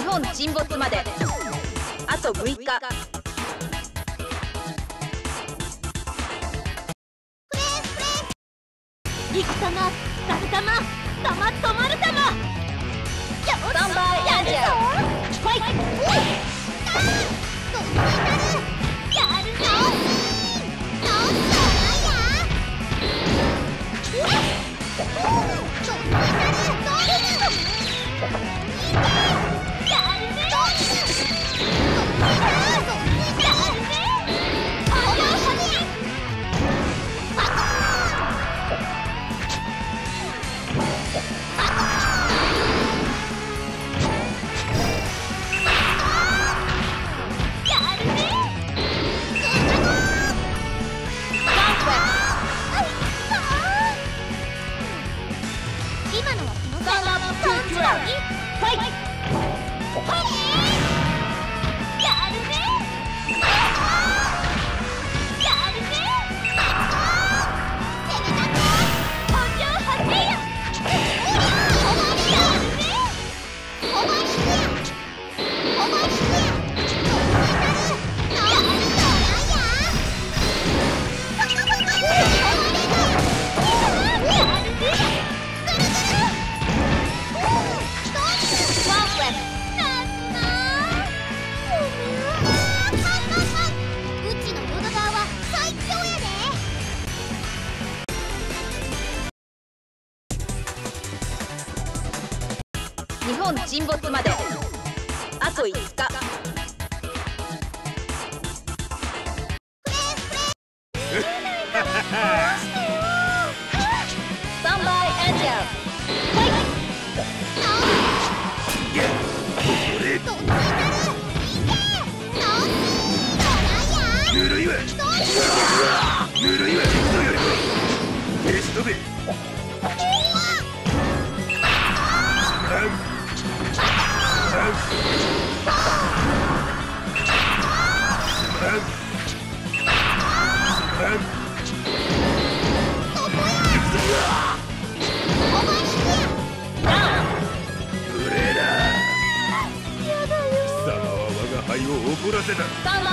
本沈没まで。あと6日。陸様ダル玉玉止まる玉スタンバイエンジや日本沈没まで。あと5日。スタンバイエンジェルぬるいわ。ぬるいわ。一度よりも消し飛怒らせた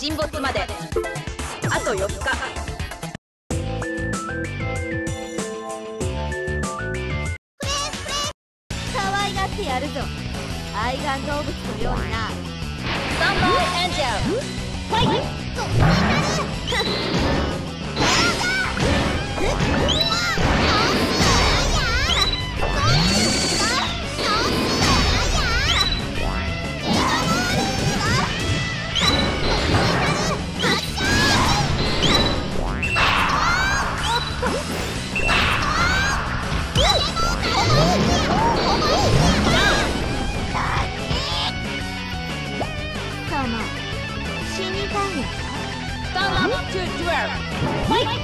沈没まで。あと4日。可愛がってやるぞ。愛玩動物のようにな。スタンバイエンジェル。ファイト Stand up to Fight.